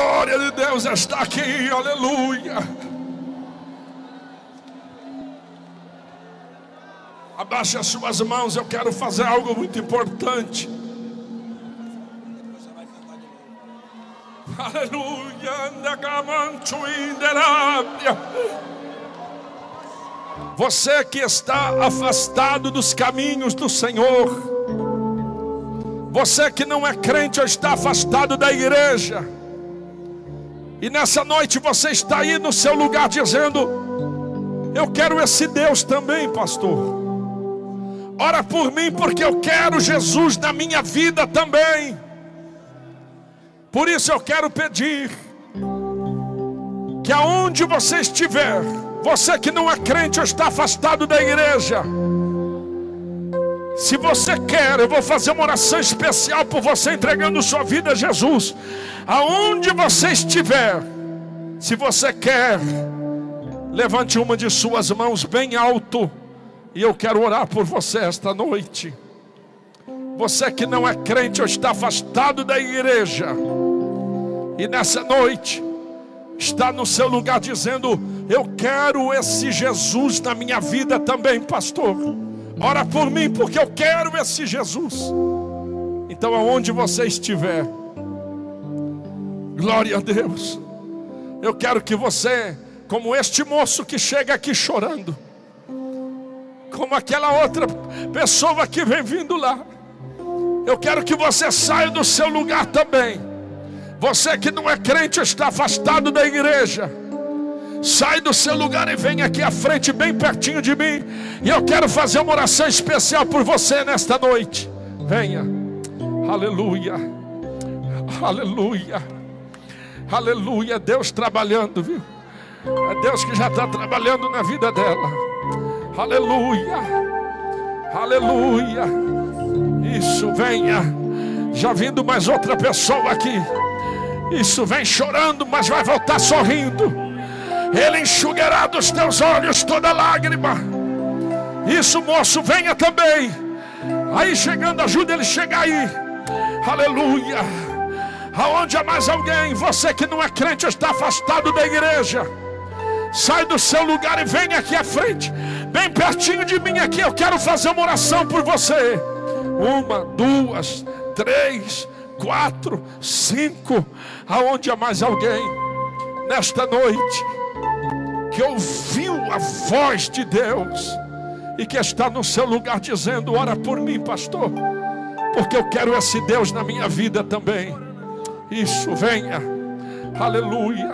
glória de Deus está aqui, aleluia. Abaixe as suas mãos, eu quero fazer algo muito importante. Aleluia, Você que está afastado dos caminhos do Senhor, você que não é crente ou está afastado da igreja, e nessa noite você está aí no seu lugar dizendo: Eu quero esse Deus também, pastor. Ora por mim, porque eu quero Jesus na minha vida também. Por isso eu quero pedir que aonde você estiver, você que não é crente ou está afastado da igreja, se você quer, eu vou fazer uma oração especial por você entregando sua vida a Jesus. Aonde você estiver, se você quer, levante uma de suas mãos bem alto e eu quero orar por você esta noite. Você que não é crente ou está afastado da igreja, e nessa noite está no seu lugar dizendo: Eu quero esse Jesus na minha vida também, pastor. Ora por mim, porque eu quero esse Jesus. Então, aonde você estiver, glória a Deus. Eu quero que você, como este moço que chega aqui chorando, como aquela outra pessoa que vem vindo lá, eu quero que você saia do seu lugar também. Você que não é crente, está afastado da igreja. Sai do seu lugar e vem aqui à frente, bem pertinho de mim. E eu quero fazer uma oração especial por você nesta noite. Venha. Aleluia. Aleluia. Aleluia. Deus trabalhando, viu? É Deus que já está trabalhando na vida dela. Aleluia. Aleluia. Isso, venha. Já vindo mais outra pessoa aqui. Isso, vem chorando, mas vai voltar sorrindo. Ele enxugará dos teus olhos toda lágrima. Isso, moço, venha também. Aí chegando, ajuda ele chegar aí. Aleluia. Aonde há mais alguém, você que não é crente, está afastado da igreja. Sai do seu lugar e venha aqui à frente. Bem pertinho de mim aqui, eu quero fazer uma oração por você. Uma, duas, três, quatro, cinco. Aonde há mais alguém nesta noite que ouviu a voz de Deus e que está no seu lugar dizendo: Ora por mim, pastor, porque eu quero esse Deus na minha vida também. Isso, venha, aleluia.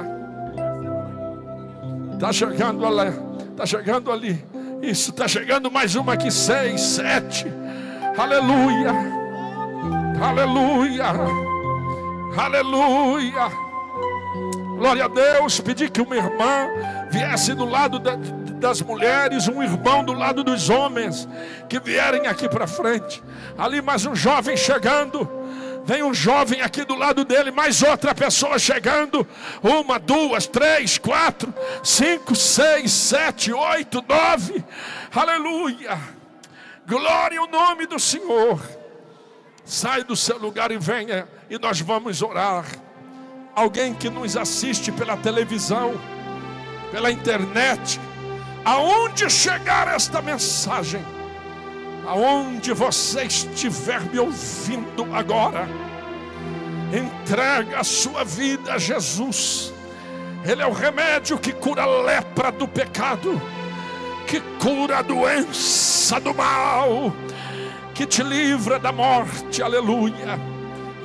Está chegando ali, está chegando ali. Isso, está chegando mais uma aqui, seis, sete. Aleluia, aleluia, aleluia. Glória a Deus. Pedi que uma irmã viesse do lado da, das mulheres, um irmão do lado dos homens, que vierem aqui para frente. Ali mais um jovem chegando. Vem um jovem aqui do lado dele, mais outra pessoa chegando. Uma, duas, três, quatro, cinco, seis, sete, oito, nove. Aleluia. Glória ao nome do Senhor. Sai do seu lugar e venha, e nós vamos orar. Alguém que nos assiste pela televisão pela internet, aonde chegar esta mensagem, aonde você estiver me ouvindo agora, entrega a sua vida a Jesus. Ele é o remédio que cura a lepra do pecado, que cura a doença do mal, que te livra da morte. Aleluia.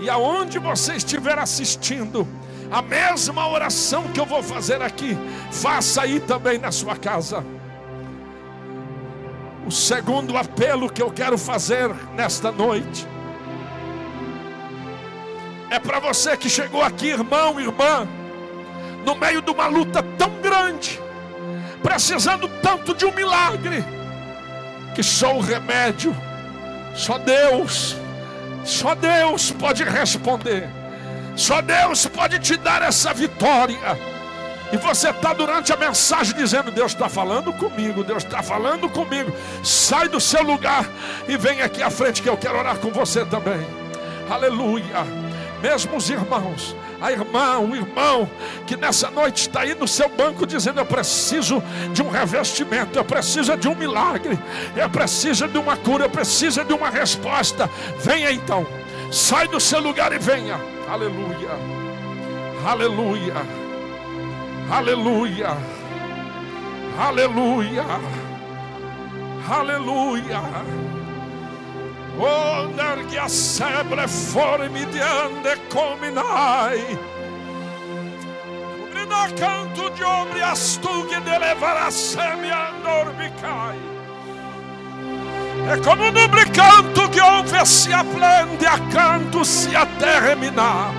E aonde você estiver assistindo, a mesma oração que eu vou fazer aqui, faça aí também na sua casa. O segundo apelo que eu quero fazer nesta noite é para você que chegou aqui, irmão, irmã, no meio de uma luta tão grande, precisando tanto de um milagre, que só o remédio, só Deus, só Deus pode responder. Só Deus pode te dar essa vitória. E você está durante a mensagem dizendo: Deus está falando comigo, Deus está falando comigo. Sai do seu lugar e vem aqui à frente que eu quero orar com você também. Aleluia. Mesmo os irmãos, A irmã, o irmão que nessa noite está aí no seu banco dizendo: Eu preciso de um revestimento, eu preciso de um milagre, eu preciso de uma cura, eu preciso de uma resposta. Venha então, sai do seu lugar e venha. Aleluia, aleluia, aleluia, aleluia, aleluia. Onder a sebre formi di ande cominai. Cobrina canto di obri astughi de levar a semi andormicai. E come un canto che ouve si a canto si a terminar.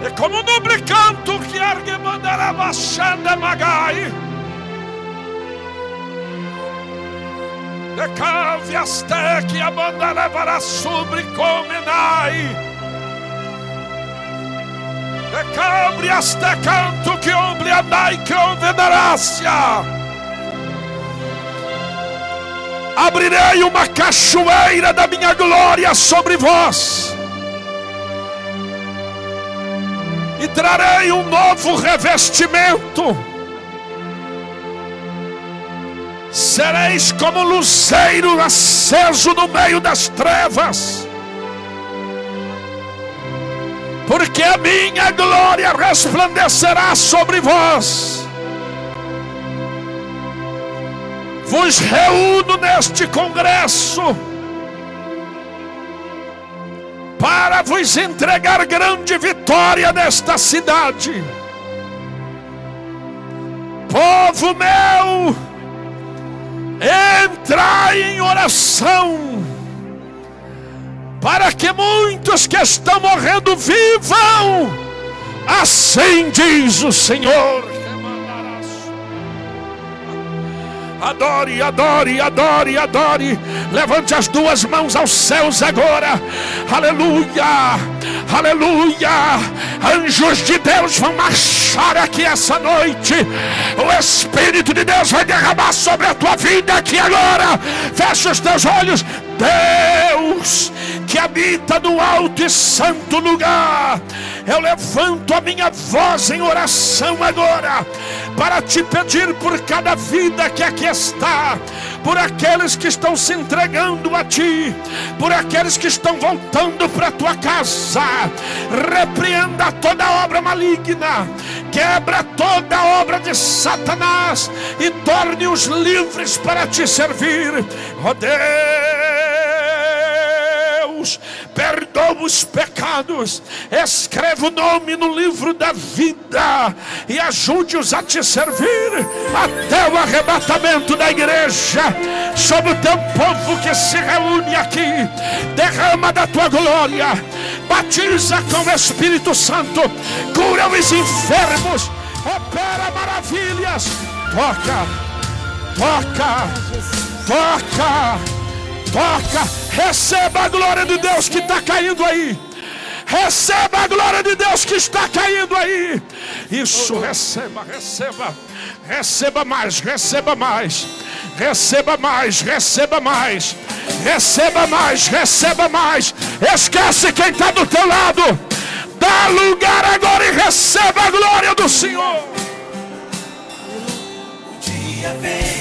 E come un canto che ergue mandare a scende magai. De caviaste que a banda levará sobre comenai. De cabriaste canto que ombre andai que onvedarácia. Abrirei uma cachoeira da minha glória sobre vós. E trarei um novo revestimento sereis como luzeiro aceso no meio das trevas, porque a minha glória resplandecerá sobre vós. Vos reúno neste congresso para vos entregar grande vitória nesta cidade. Povo meu, entrai em oração, para que muitos que estão morrendo vivam, assim diz o Senhor. Adore, adore, adore, adore. Levante as duas mãos aos céus agora. Aleluia, aleluia. Anjos de Deus vão marchar aqui essa noite. O Espírito de Deus vai derramar sobre a tua vida aqui agora. Fecha os teus olhos. Deus que habita no alto e santo lugar, eu levanto a minha voz em oração agora, para te pedir por cada vida que aqui está, por aqueles que estão se entregando a ti, por aqueles que estão voltando para a tua casa, repreenda toda obra maligna, quebra toda obra de Satanás e torne-os livres para te servir, oh Deus perdoa os pecados, escreva o nome no livro da vida e ajude-os a te servir até o arrebatamento da igreja sobre o teu povo que se reúne aqui. Derrama da tua glória, batiza com o Espírito Santo, cura os enfermos, opera maravilhas, toca, toca, toca toca, receba a glória de Deus que está caindo aí. Receba a glória de Deus que está caindo aí. Isso, receba, receba, receba mais, receba mais, receba mais, receba mais, receba mais, receba mais. Esquece quem está do teu lado. Dá lugar agora e receba a glória do Senhor. O dia vem.